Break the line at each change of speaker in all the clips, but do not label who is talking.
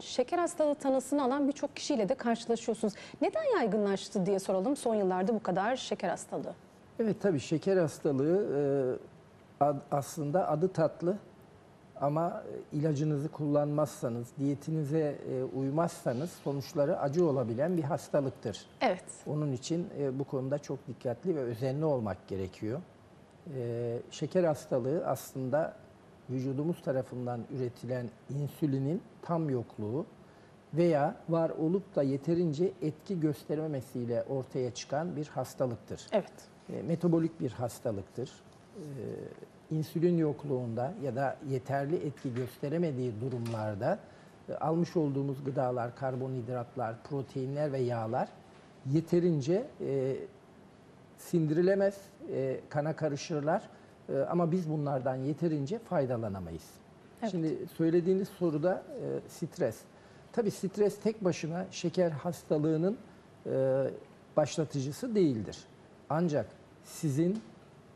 Şeker hastalığı tanısını alan birçok kişiyle de karşılaşıyorsunuz. Neden yaygınlaştı diye soralım son yıllarda bu kadar şeker hastalığı?
Evet tabii şeker hastalığı e, ad- aslında adı tatlı ama e, ilacınızı kullanmazsanız, diyetinize e, uymazsanız sonuçları acı olabilen bir hastalıktır.
Evet.
Onun için e, bu konuda çok dikkatli ve özenli olmak gerekiyor. E, şeker hastalığı aslında vücudumuz tarafından üretilen insülinin tam yokluğu veya var olup da yeterince etki gösterememesiyle ortaya çıkan bir hastalıktır.
Evet.
E, metabolik bir hastalıktır. E, insülin yokluğunda ya da yeterli etki gösteremediği durumlarda e, almış olduğumuz gıdalar, karbonhidratlar, proteinler ve yağlar yeterince e, sindirilemez, e, kana karışırlar E, ama biz bunlardan yeterince faydalanamayız.
Evet.
Şimdi söylediğiniz soruda e, stres. Tabii stres tek başına şeker hastalığının e, başlatıcısı değildir. Ancak sizin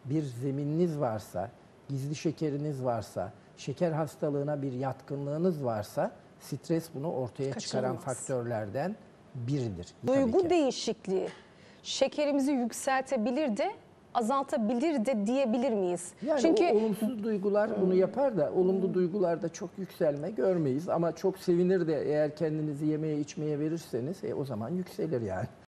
bir zemininiz varsa, gizli şekeriniz varsa, şeker hastalığına bir yatkınlığınız varsa stres bunu ortaya çıkaran
Kaçınılmaz.
faktörlerden biridir.
Duygu değişikliği şekerimizi yükseltebilir de azaltabilir de diyebilir miyiz?
Yani
Çünkü
o olumsuz duygular bunu yapar da olumlu duygularda çok yükselme görmeyiz ama çok sevinir de eğer kendinizi yemeye içmeye verirseniz e, o zaman yükselir yani.